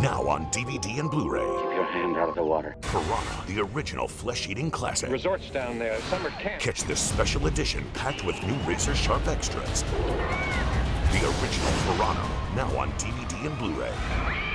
Now on DVD and Blu-ray. Keep your hand out of the water. Piranha, the original flesh-eating classic. Resorts down there, summer camp. Catch this special edition packed with new razor sharp extras. The original Piranha, now on DVD and Blu-ray.